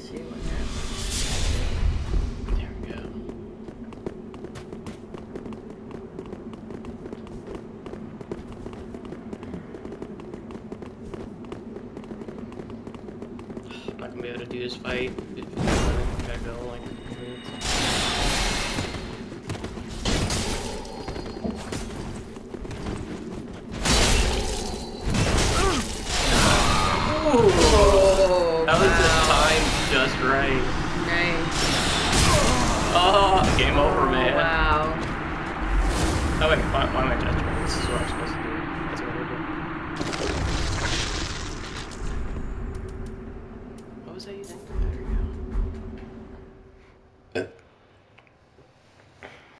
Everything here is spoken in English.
let's see what happens. There we go. I'm not gonna be able to do this fight. Oh great. Nice. Oh, game over, man. Wow. Oh, wait, why, why am I touching? This is what I'm supposed to do. That's what we're doing. What was I using?